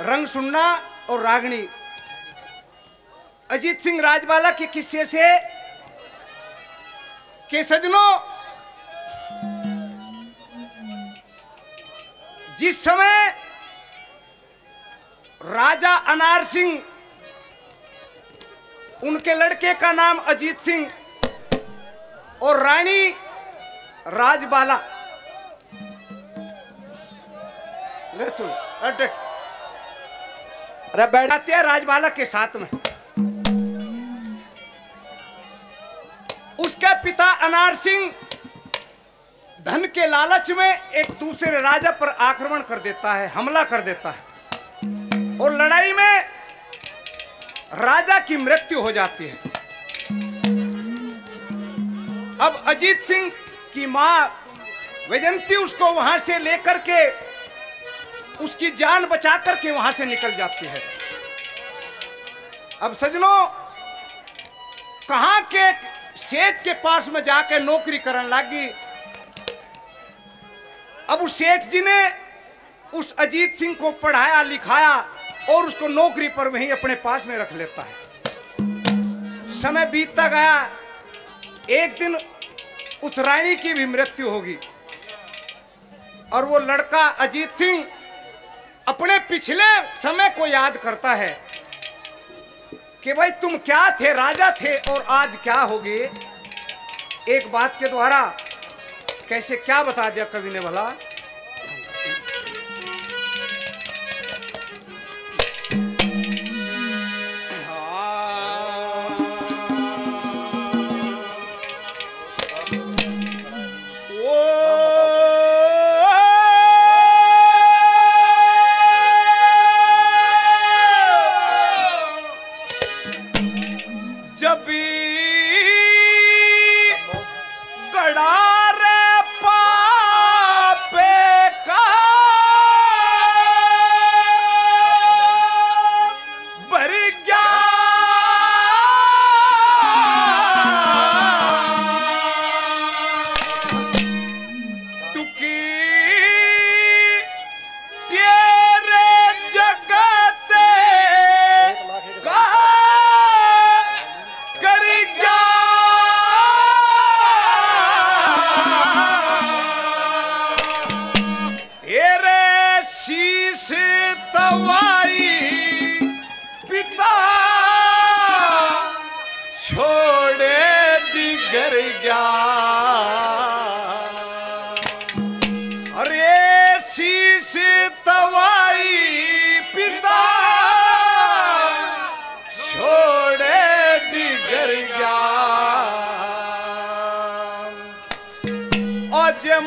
रंग सुनना और रागनी। अजीत सिंह राजवाला के किस्से से के सजनों जिस समय राजा अनार सिंह, उनके लड़के का नाम अजीत सिंह और रानी राजबाला। अटक अरे बैठ आते हैं राजबाला के साथ में। उसके पिता अनार सिंह धन के लालच में एक दूसरे राजा पर आक्रमण कर देता है, हमला कर देता है। और लड़ाई में राजा की मृत्यु हो जाती है। अब अजीत सिंह की माँ वैजंती उसको वहाँ से लेकर के उसकी जान बचा करके वहाँ से निकल जाती है। अब सजनों, कहाँ के सेठ के पास में जाकर नौकरी करने लगी? अब उस सेठ जी ने उस अजीत सिंह को पढ़ाया, लिखाया और उसको नौकरी पर वहीं अपने पास में रख लेता है। समय बीतता गया, एक दिन उस रानी की भी मृत्यु होगी और वो लड़का अजीत सिंह अपने पिछले समय को याद करता है कि भाई तुम क्या थे, राजा थे और आज क्या होगे? एक बात के द्वारा कैसे क्या बता दिया कवि ने भला?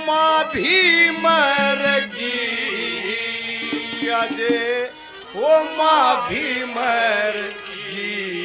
मां भी मर गी हो मर जी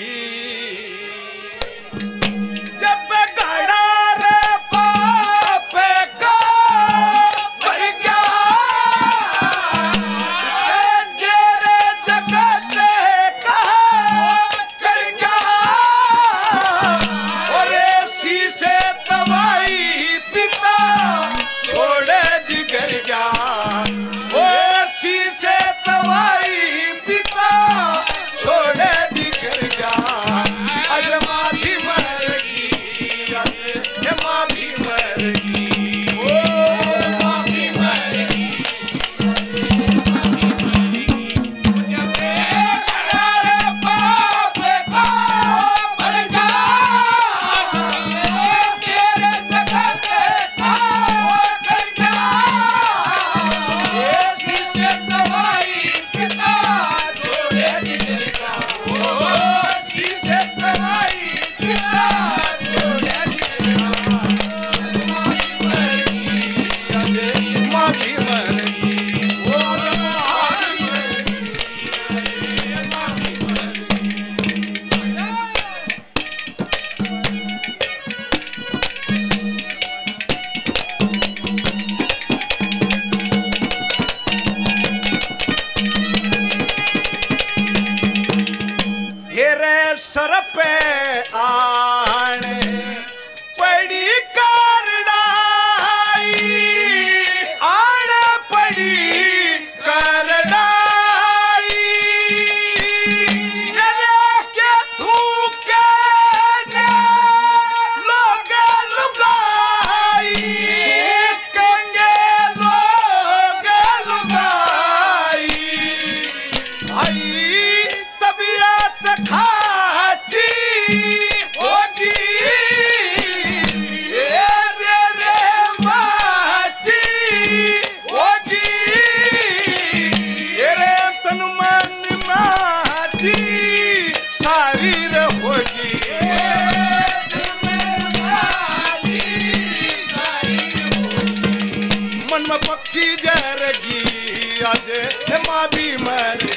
की जरगी आज। हे मा भी मर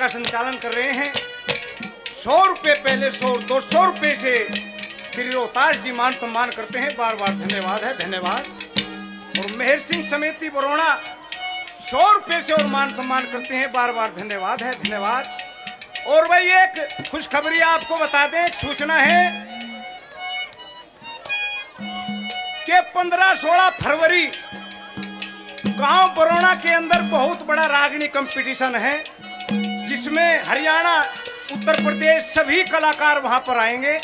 का संचालन कर रहे हैं। सौ रुपये पहले सौ, दो सौ रुपये से श्री रोहतास जी मान सम्मान करते हैं। बार बार धन्यवाद है, धन्यवाद। और मेहर सिंह समिति बरोड़ा सौ रुपये से और मान सम्मान करते हैं। बार बार धन्यवाद है, धन्यवाद। और भाई एक खुशखबरी आपको बता दें, एक सूचना है कि 15-16 फरवरी गाँव बरोड़ा के अंदर बहुत बड़ा रागनी कंपटीशन है। जिसमें हरियाणा, उत्तर प्रदेश सभी कलाकार वहाँ पर आएँगे।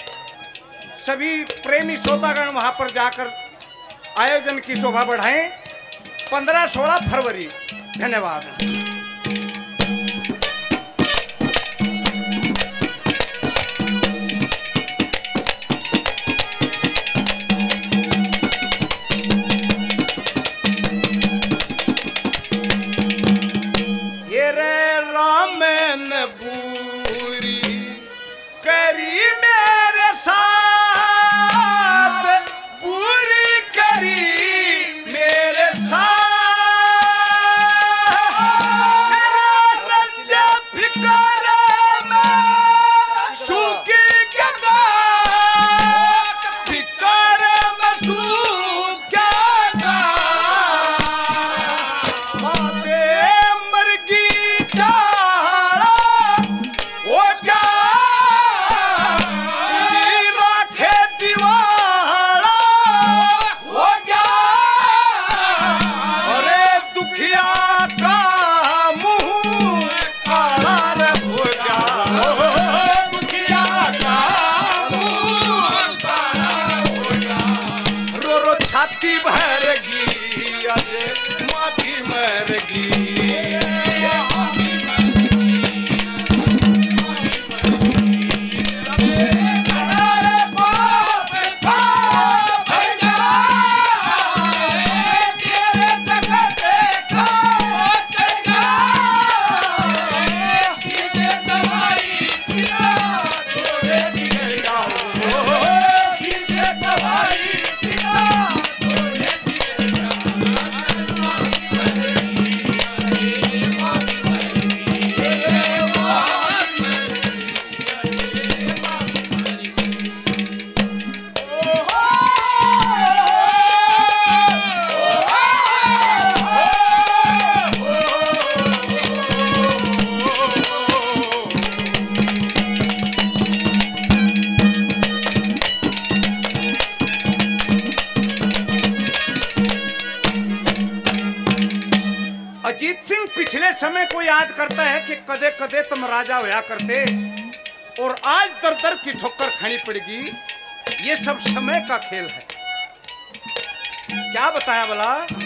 सभी प्रेमी श्रोतागण वहाँ पर जाकर आयोजन की शोभा बढ़ाएँ। 15-16 फरवरी। धन्यवाद। समय को याद करता है कि कदे कदे तुम राजा होया करते, और आज दर दर की ठोकर खानी पड़ेगी। ये सब समय का खेल है। क्या बताया बोला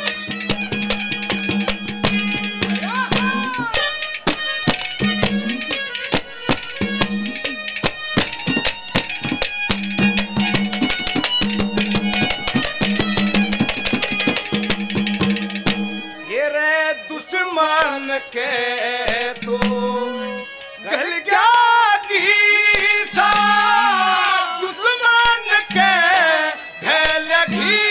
back.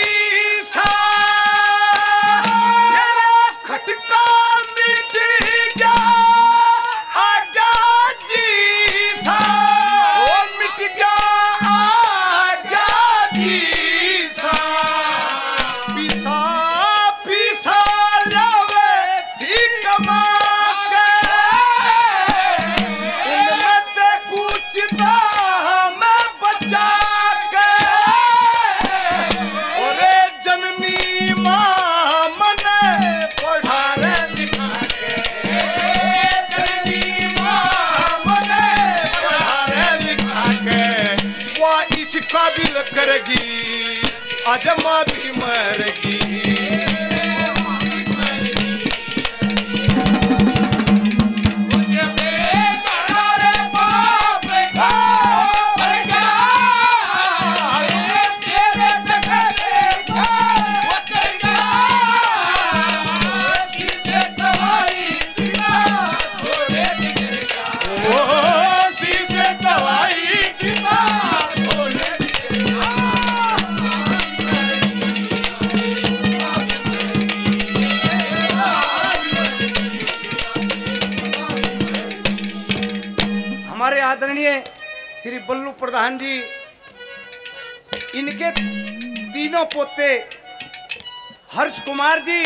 ki adamabi बल्लू प्रधान जी, इनके तीनों पोते हर्ष कुमार जी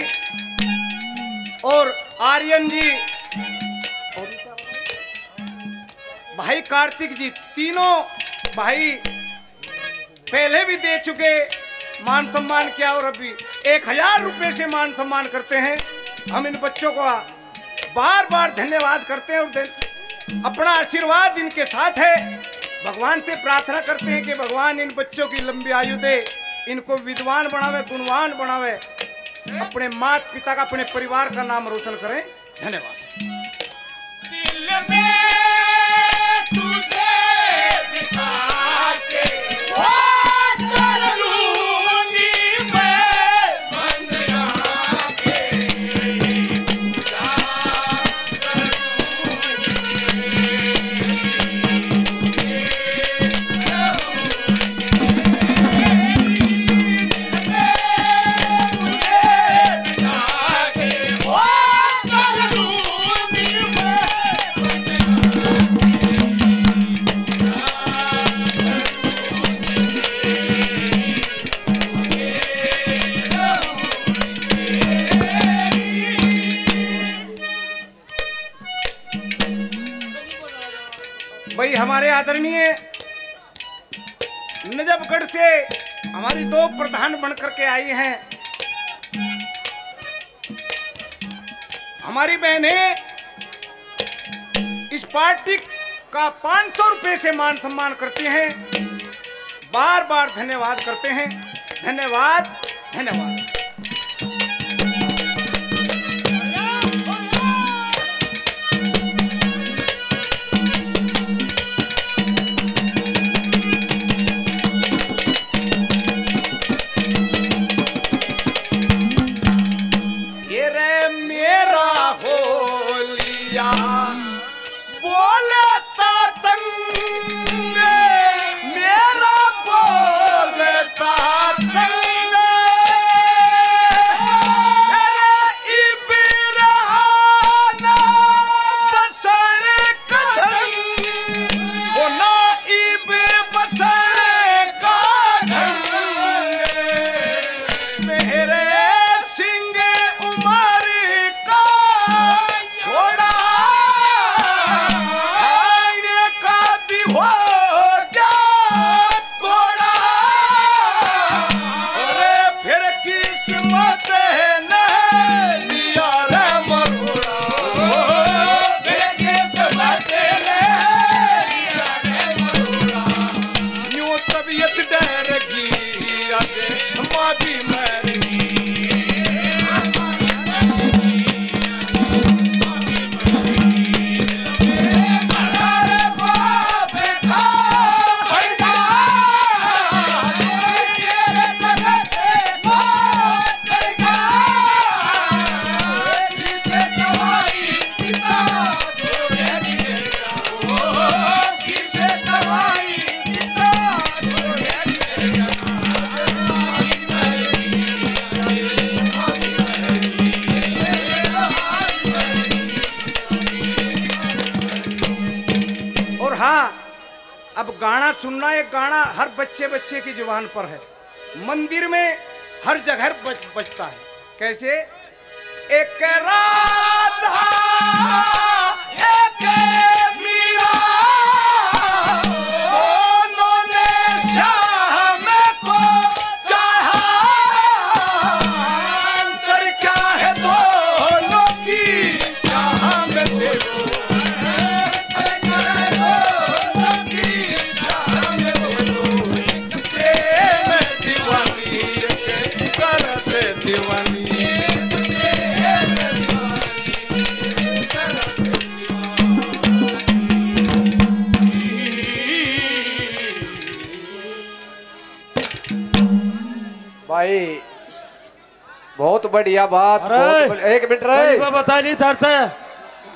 और आर्यन जी और भाई कार्तिक जी, तीनों भाई पहले भी दे चुके, मान सम्मान किया और अभी एक हज़ार रुपए से मान सम्मान करते हैं। हम इन बच्चों का बार बार धन्यवाद करते हैं और अपना आशीर्वाद इनके साथ है। भगवान से प्रार्थना करते हैं कि भगवान इन बच्चों की लंबी आयु दे, इनको विद्वान बनावे, गुणवान बनावे। अपने माता पिता का, अपने परिवार का नाम रोशन करें। धन्यवाद। आई हैं। हमारी बहने इस पार्टी का 500 रुपए से मान सम्मान करती हैं। बार बार धन्यवाद करते हैं। धन्यवाद धन्यवाद। और हाँ अब गाना सुनना एक गाना हर बच्चे बच्चे की ज़ुबान पर है। मंदिर में हर जगह बजता है। कैसे? एक राधा बढ़िया बात। एक मिनट रहे। बता नहीं था